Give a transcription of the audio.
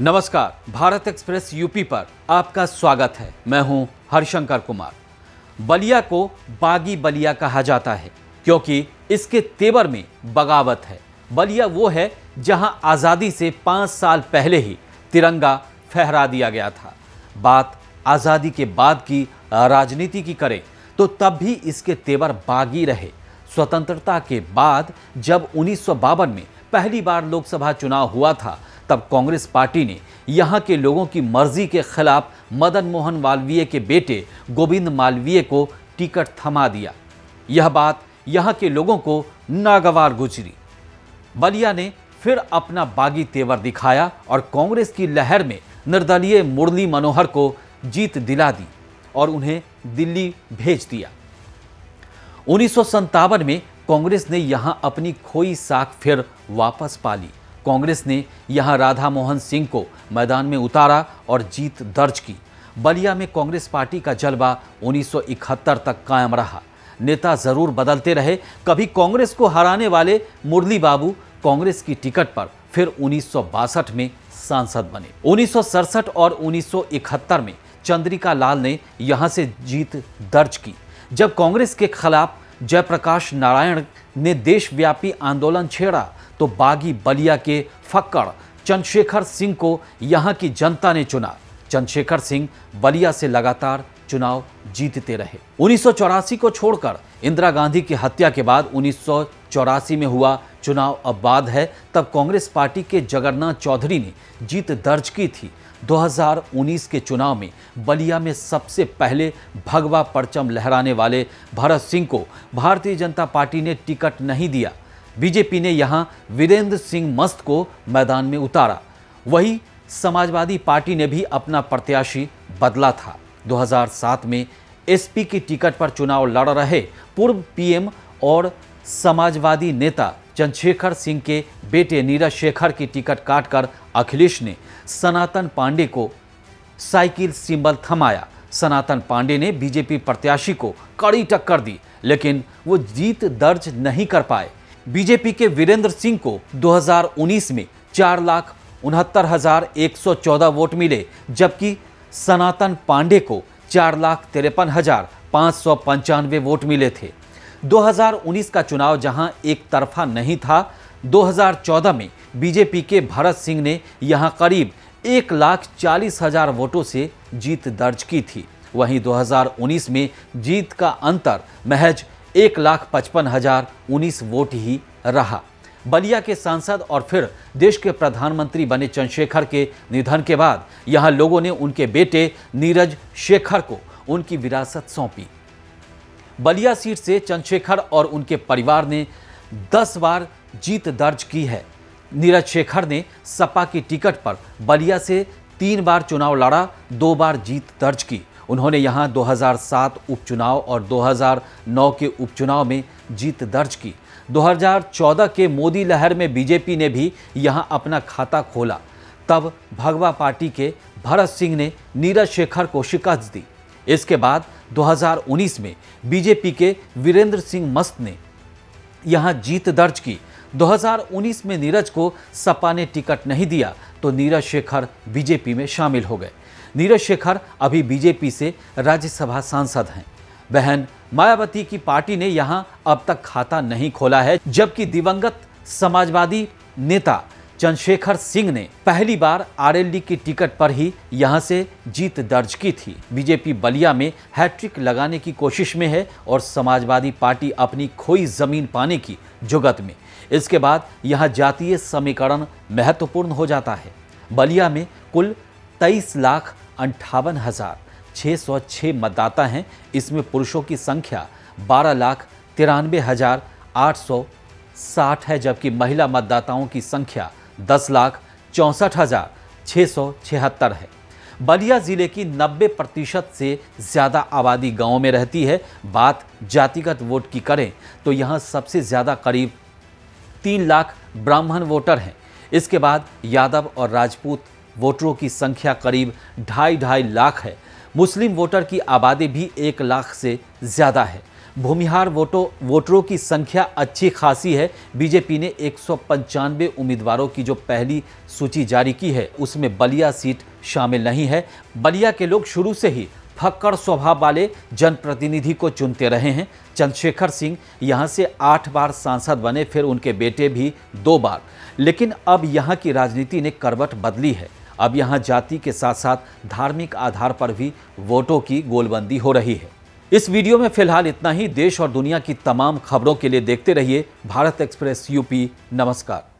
नमस्कार, Bharat express UP पर आपका स्वागत है। मैं हूँ हरिशंकर कुमार। बलिया को बागी बलिया कहा जाता है, क्योंकि इसके तेवर में बगावत है। बलिया वो है जहाँ आज़ादी से पाँच साल पहले ही तिरंगा फहरा दिया गया था। बात आज़ादी के बाद की राजनीति की करें तो तब भी इसके तेवर बागी रहे। स्वतंत्रता के बाद जब उन्नीस सौ बावन में पहली बार लोकसभा चुनाव हुआ था तब कांग्रेस पार्टी ने यहाँ के लोगों की मर्ज़ी के खिलाफ मदन मोहन मालवीय के बेटे गोविंद मालवीय को टिकट थमा दिया। यह बात यहाँ के लोगों को नागवार गुजरी। बलिया ने फिर अपना बागी तेवर दिखाया और कांग्रेस की लहर में निर्दलीय मुरली मनोहर को जीत दिला दी और उन्हें दिल्ली भेज दिया। उन्नीस में कांग्रेस ने यहाँ अपनी खोई साख फिर वापस पा ली। कांग्रेस ने यहाँ राधा मोहन सिंह को मैदान में उतारा और जीत दर्ज की। बलिया में कांग्रेस पार्टी का जलवा 1971 तक कायम रहा। नेता ज़रूर बदलते रहे, कभी कांग्रेस को हराने वाले मुरली बाबू कांग्रेस की टिकट पर फिर उन्नीस सौ बासठ में सांसद बने। उन्नीस सौ सड़सठ और 1971 में चंद्रिका लाल ने यहाँ से जीत दर्ज की। जब कांग्रेस के खिलाफ जयप्रकाश नारायण ने देशव्यापी आंदोलन छेड़ा तो बागी बलिया के फक्कड़ चंद्रशेखर सिंह को यहाँ की जनता ने चुना। चंद्रशेखर सिंह बलिया से लगातार चुनाव जीतते रहे। उन्नीस सौ चौरासी को छोड़कर इंदिरा गांधी की हत्या के बाद उन्नीस सौ चौरासी में हुआ चुनाव अब बाद है। तब कांग्रेस पार्टी के जगन्नाथ चौधरी ने जीत दर्ज की थी। 2019 के चुनाव में बलिया में सबसे पहले भगवा परचम लहराने वाले भरत सिंह को भारतीय जनता पार्टी ने टिकट नहीं दिया। बीजेपी ने यहाँ वीरेंद्र सिंह मस्त को मैदान में उतारा। वही समाजवादी पार्टी ने भी अपना प्रत्याशी बदला था। 2007 में एसपी की टिकट पर चुनाव लड़ रहे पूर्व पीएम और समाजवादी नेता चंद्रशेखर सिंह के बेटे नीरज शेखर की टिकट काटकर अखिलेश ने सनातन पांडे को साइकिल सिंबल थमाया। सनातन पांडे ने बीजेपी प्रत्याशी को कड़ी टक्कर दी, लेकिन वो जीत दर्ज नहीं कर पाए। बीजेपी के वीरेंद्र सिंह को 2019 में चार लाख उनहत्तर हज़ार एक सौ चौदह वोट मिले, जबकि सनातन पांडे को चार लाख तिरपन हज़ार पाँच सौ पंचानवे वोट मिले थे। 2019 का चुनाव जहाँ एक तरफा नहीं था 2014 में बीजेपी के भरत सिंह ने यहाँ करीब एक लाख चालीस हज़ार वोटों से जीत दर्ज की थी। वहीं 2019 में जीत का अंतर महज एक लाख पचपन हज़ार उन्नीस वोट ही रहा। बलिया के सांसद और फिर देश के प्रधानमंत्री बने चंद्रशेखर के निधन के बाद यहाँ लोगों ने उनके बेटे नीरज शेखर को उनकी विरासत सौंपी। बलिया सीट से चंद्रशेखर और उनके परिवार ने 10 बार जीत दर्ज की है। नीरज शेखर ने सपा की टिकट पर बलिया से तीन बार चुनाव लड़ा, दो बार जीत दर्ज की। उन्होंने यहाँ 2007 उपचुनाव और 2009 के उपचुनाव में जीत दर्ज की। 2014 के मोदी लहर में बीजेपी ने भी यहाँ अपना खाता खोला। तब भगवा पार्टी के भरत सिंह ने नीरज शेखर को शिकस्त दी। इसके बाद 2019 में बीजेपी के वीरेंद्र सिंह मस्त ने यहाँ जीत दर्ज की। 2019 में नीरज को सपा ने टिकट नहीं दिया तो नीरज शेखर बीजेपी में शामिल हो गए। नीरज शेखर अभी बीजेपी से राज्यसभा सांसद हैं। बहन मायावती की पार्टी ने यहाँ अब तक खाता नहीं खोला है, जबकि दिवंगत समाजवादी नेता चंद्रशेखर सिंह ने पहली बार आरएलडी की टिकट पर ही यहाँ से जीत दर्ज की थी। बीजेपी बलिया में हैट्रिक लगाने की कोशिश में है और समाजवादी पार्टी अपनी खोई ज़मीन पाने की जुगत में। इसके बाद यहाँ जातीय समीकरण महत्वपूर्ण हो जाता है। बलिया में कुल तेईस लाख अंठावन हज़ार छः सौ छः मतदाता हैं। इसमें पुरुषों की संख्या बारह लाख तिरानवे हज़ार आठ सौ साठ है, जबकि महिला मतदाताओं की संख्या दस लाख चौंसठ हज़ार छः सौ छिहत्तर है। बलिया ज़िले की 90 प्रतिशत से ज़्यादा आबादी गाँवों में रहती है। बात जातिगत वोट की करें तो यहाँ सबसे ज़्यादा करीब तीन लाख ब्राह्मण वोटर हैं। इसके बाद यादव और राजपूत वोटरों की संख्या करीब ढाई ढाई लाख है। मुस्लिम वोटर की आबादी भी एक लाख से ज़्यादा है। भूमिहार वोटो, वोटरों की संख्या अच्छी खासी है। बीजेपी ने एक सौ पंचानवे उम्मीदवारों की जो पहली सूची जारी की है, उसमें बलिया सीट शामिल नहीं है। बलिया के लोग शुरू से ही फक्कड़ स्वभाव वाले जनप्रतिनिधि को चुनते रहे हैं। चंद्रशेखर सिंह यहाँ से आठ बार सांसद बने, फिर उनके बेटे भी दो बार। लेकिन अब यहाँ की राजनीति ने करवट बदली है। अब यहाँ जाति के साथ साथ धार्मिक आधार पर भी वोटों की गोलबंदी हो रही है। इस वीडियो में फ़िलहाल इतना ही। देश और दुनिया की तमाम खबरों के लिए देखते रहिए भारत एक्सप्रेस, यूपी। नमस्कार।